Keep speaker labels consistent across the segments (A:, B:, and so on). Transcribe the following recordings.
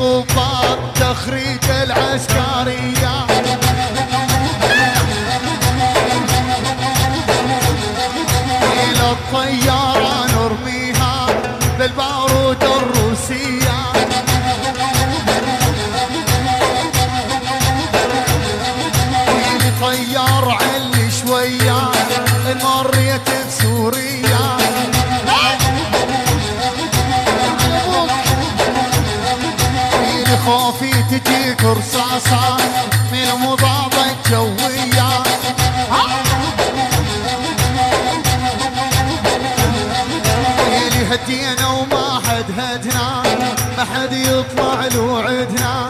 A: ضباط تخريج العسكرية. إلى نرميها بالبارود الروسية طيار علي شوية مريت بسوريا خوفي تجيك رصاصة من المضادة الجوية ويلي هدينا وما حد هدنا ما حد يطلع له عدنا.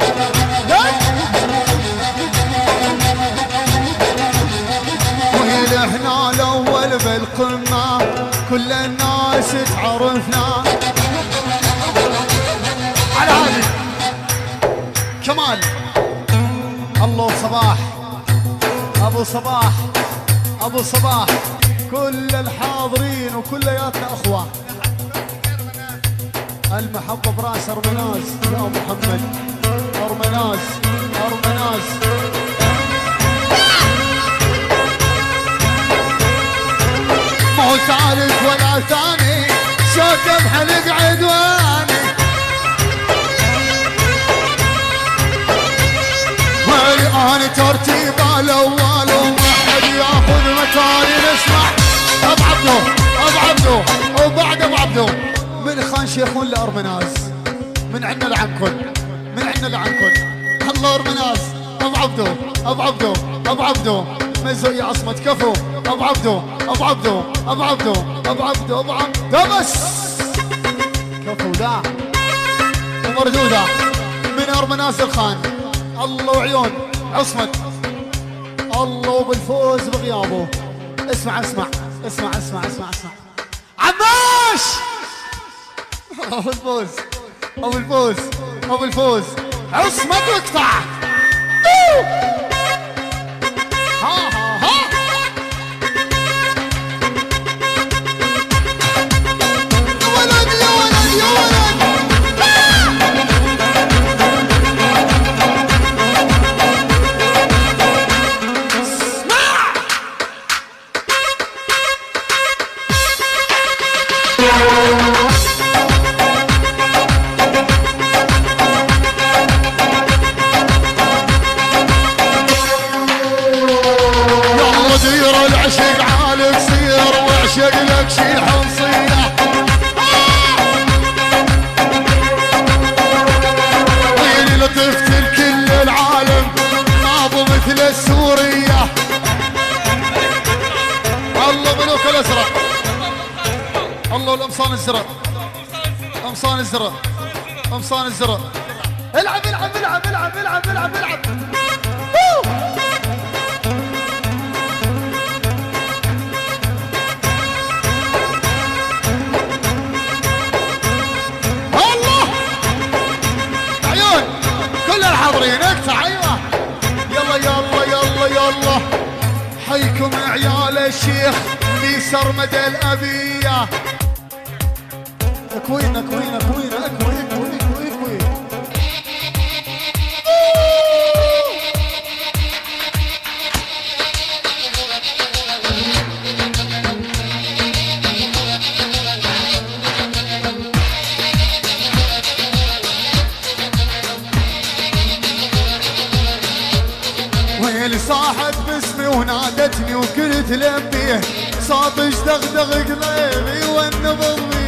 A: ويلي إحنا الأول بالقمة كل الناس تعرفنا. على هذه. كمال. الله صباح. أبو صباح. أبو صباح. كل الحاضرين وكلياتنا اخوه المحبة برأس أرمناز. يا محمد. أرمناز. ما هو ثالث ولا ثاني شوكة بحلق عدواني من خان شيخ ولا أرمناز؟ من عندنا لعنكن من عندنا لعنكن الله أرمناز. أبو عبدو. أبو عبدو. أبو عبدو. مزو يا عصمة كفو. أبو عبدو. أبو عبدو. أبو عبدو. أبو عبدو. أبو عبدو. بس كفو ذا ومردودة من أرمناز الخان. الله وعيون. عصمت الله وبالفوز بغيابه. اسمع اسمع. اسمع اسمع اسمع اسمع. عماش! أبو الفوز. أبو الفوز. أبو الفوز. عصمت واقطع ها ها. واعشق لك شي حنصيه ويلي لطفت الكل العالم ناضو مثل السورية الله ملوك الازرق الله القمصان الزرق قمصان الزرق قمصان الزرق العب العب العب العب العب العب العب. أيوه يلا يلا يلا يلا. حيكم عيال الشيخ الأبية اكوين اكوين اكوين اكوين اكوين اكوين صاحت باسمي ونادتني وكنت لبيه صوتش دغدغ قلبي والنبض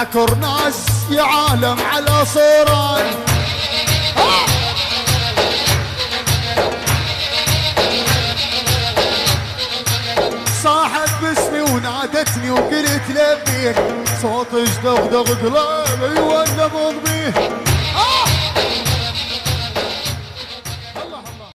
A: عكر ناس يا عالم على صوران صاحت باسمي ونادتني وقلت لبيك. صوتش دغدغ قلبي ولا مضبيه